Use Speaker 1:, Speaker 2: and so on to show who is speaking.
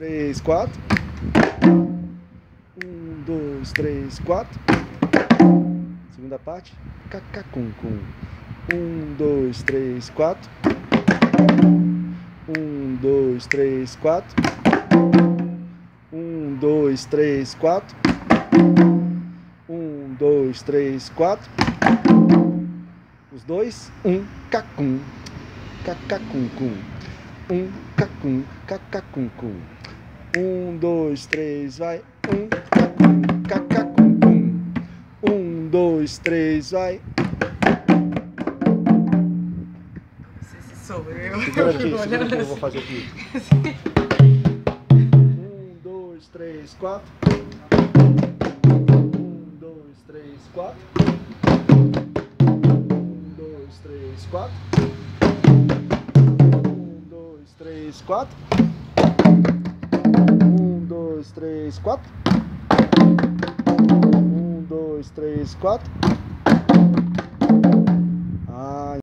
Speaker 1: três, quatro. Um, dois, três, quatro. Segunda parte. Cacacum, cum. Um, dois, três, quatro. Um, dois, três, quatro. Um, dois, três, quatro. Um, dois, três, quatro. Os dois. Um, cacum. Cacacum, cum. Um, cacum, cacacum, cum. Um, dois, três, vai. Um, cacum, cacacum, cum. Um, dois, três, vai.
Speaker 2: Não sei se sou eu.
Speaker 1: Segura aqui, segura aqui, eu vou
Speaker 2: assim.
Speaker 1: fazer aqui. Um, dois, três, quatro. Um, dois, três, quatro. Um, dois, três, quatro. Um, dois, três, quatro. Três, quatro. Um, dois, três, quatro.